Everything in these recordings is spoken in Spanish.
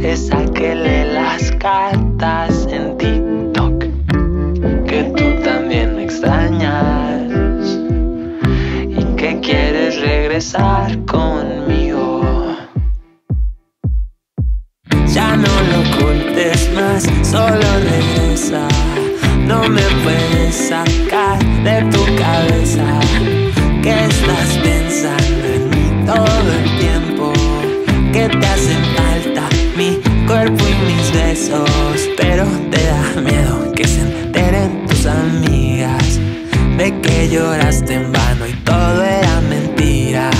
esa que lee las cartas en TikTok, que tú también extrañas y que quieres regresar conmigo. Ya no lo ocultes más, solo regresa. No me puedes Te hacen falta mi cuerpo y mis besos. Pero te da miedo que se enteren tus amigas de que lloraste en vano y todo era mentira.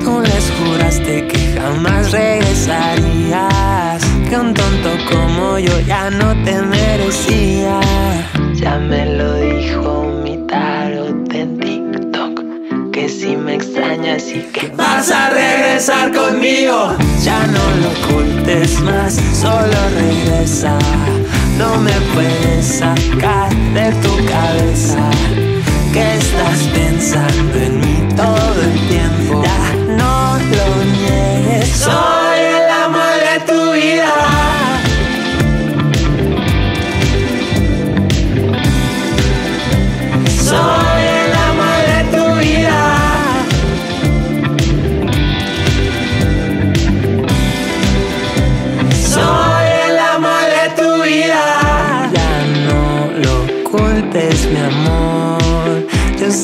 Tú les juraste que jamás regresarías. Que un tonto como yo ya no te merecía. Ya me lo dijo vas a regresar conmigo. Ya no lo ocultes más, solo regresa. No me puedes sacar de tu cabeza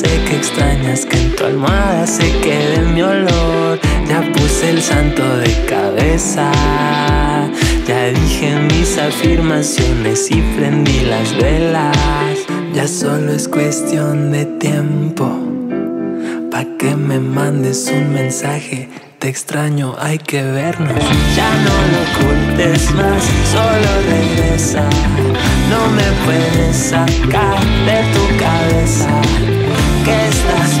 sé que extrañas que en tu almohada se quede mi olor. Ya puse el santo de cabeza. Ya dije mis afirmaciones y prendí las velas. Ya solo es cuestión de tiempo. Pa' que me mandes un mensaje. Te extraño, hay que vernos. Ya no lo ocultes más, solo regresa. No me puedes sacar de tu cabeza. Que estás pensando en